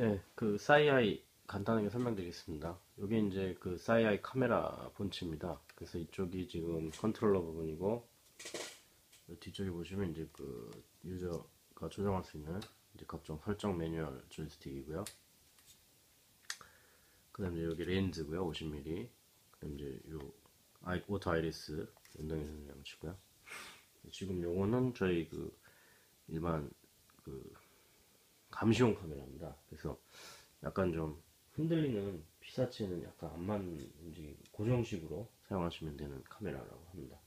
예, 그 사이아이 간단하게 설명드리겠습니다. 여기 이제 그 사이아이 카메라 본체입니다. 그래서 이쪽이 지금 컨트롤러 부분이고 뒤쪽에 보시면 이제 그 유저가 조정할 수 있는 이제 각종 설정 매뉴얼 조이스틱이고요. 그다음 이제 여기 렌즈고요, 50mm. 그다음 이제 요 아이, auto iris 연동해서 장치고요. 지금 요거는 저희 그 일반 그 감시용 카메라입니다. 그래서 약간 좀 흔들리는 피사체는 약간 안만 움직이고 고정식으로 사용하시면 되는 카메라라고 합니다.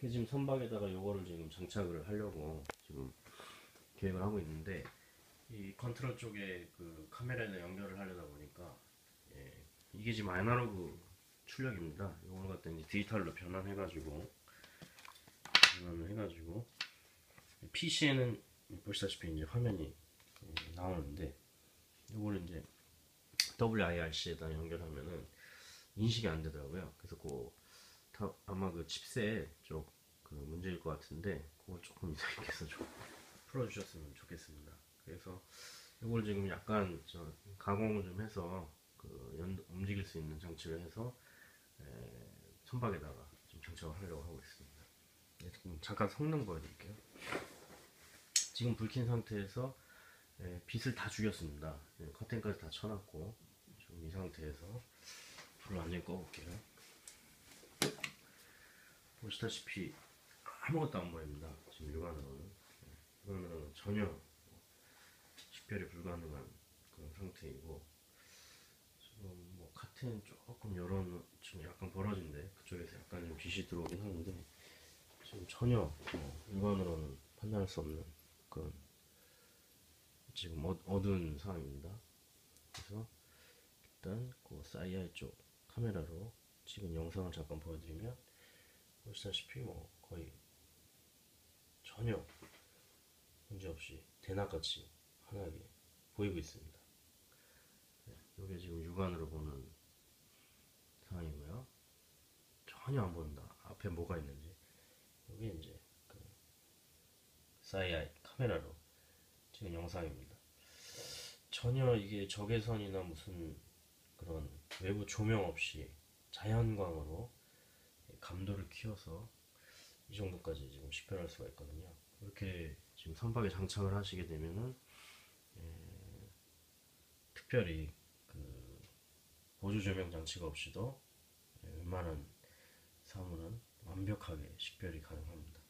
지금 선박에다가 요거를 지금 장착을 하려고 지금 계획을 하고 있는데 이 컨트롤 쪽에 그 카메라에 연결을 하려다 보니까 예, 이게 지금 아날로그 출력입니다. 요걸 갖다 이제 디지털로 변환해 가지고 변환을 해 가지고 PC에는 보시다시피 이제 화면이 나오는데 이거를 이제 WIRC에다 연결하면은 인식이 안 되더라고요. 그래서 그 다, 아마 그 칩셋 쪽 그 문제일 것 같은데 그걸 조금 이사님께서 좀 풀어주셨으면 좋겠습니다. 그래서 이걸 지금 약간 저 가공을 좀 해서 그 연, 움직일 수 있는 장치를 해서 에, 선박에다가 좀 장착을 하려고 하고 있습니다. 네, 잠깐 성능 보여드릴게요. 지금 불킨 상태에서 예, 빛을 다 죽였습니다. 예, 커튼까지 다 쳐놨고 지금 이 상태에서 불을 완전히 꺼볼게요. 보시다시피 아무것도 안 보입니다. 지금 육안으로는 예, 육안으로는 전혀 식별이 불가능한 그런 상태이고 지금 뭐 카튼 조금 열어놓 지금 약간 벌어진데 그쪽에서 약간 좀 빛이 들어오긴 하는데 지금 전혀 뭐 육안으로는 판단할 수 없는 그런 지금 어, 어두운 상황입니다. 그래서 일단 그 사이아이 쪽 카메라로 찍은 영상을 잠깐 보여드리면 보시다시피 뭐 거의 전혀 문제없이 대낮같이 환하게 보이고 있습니다. 이게 네, 지금 육안으로 보는 상황이고요. 전혀 안 보인다. 앞에 뭐가 있는지. 여기 이제 그 사이아이 카메라로 찍은 영상입니다. 전혀 이게 적외선이나 무슨 그런 외부 조명 없이 자연광으로 감도를 키워서 이 정도까지 지금 식별할 수가 있거든요. 이렇게 지금 선박에 장착을 하시게 되면은 에, 특별히 그 보조 조명 장치가 없이도 웬만한 사물은 완벽하게 식별이 가능합니다.